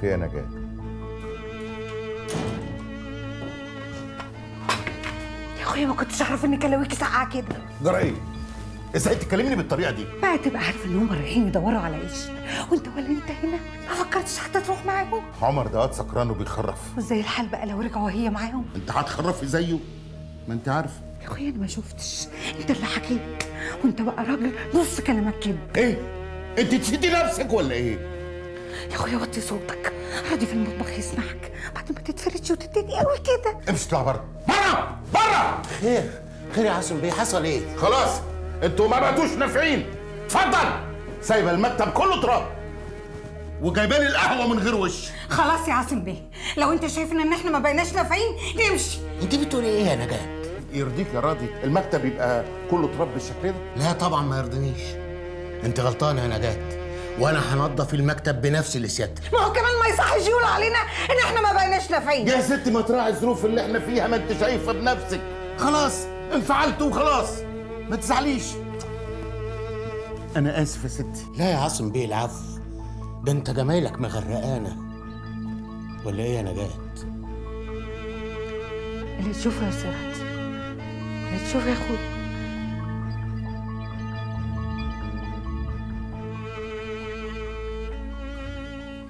في يا نجاة يا أخويا ما كنتش أعرف ان كلاويكي ساقعة كده. جرى إيه إزاي تكلمني بالطريقة دي؟ بقى تبقى عارف إن هم رايحين يدوروا على إيش. وأنت ولا أنت هنا؟ ما فكرتش حتى تروح معاهم؟ عمر ده واد سكران وبيخرف وازاي الحال بقى لو رجعوا وهي معاهم. أنت هتخرفي زيه؟ ما أنت عارف. يا أخويا أنا ما شفتش. أنت اللي حكيت. وأنت بقى راجل نص كلامك كده. إيه؟ أنت تشدي نفسك ولا إيه؟ يا أخويا وطي صوتك. راضي في المطبخ يسمعك. بعد ما تتفرج وتتني قوي كده. امشي اطلع بره بره بره خير. خير يا عاصم بيه. حصل إيه؟ خلاص. أنتوا ما بقتوش نافعين. اتفضل. سايبة المكتب كله تراب. وجايبالي القهوة من غير وش. خلاص يا عاصم بيه. لو انت شايف ان إحنا ما بقيناش نافعين نمشي. انت بتقولي إيه يا نجاة؟ يرضيك يا راضي. المكتب يبقى كله تراب بالشكل ده؟ لا طبعا ما يرضينيش انت غلطانة يا نجاة. وأنا هنضف المكتب بنفسي لسيادتك ما هو كمان ما يصحش يقول علينا إن إحنا ما بقيناش نافعين. يا ست ما تراعي الظروف اللي إحنا فيها ما انت شايفة بنفسك. خلاص انفعلت وخلاص. ما تزعليش. أنا اسف يا ستي. لا يا عاصم بيه العفو. ده أنت جمايلك مغرقانة. ولا إيه يا نجاة؟ اللي تشوفه يا سيرات اللي تشوفه يا اخويا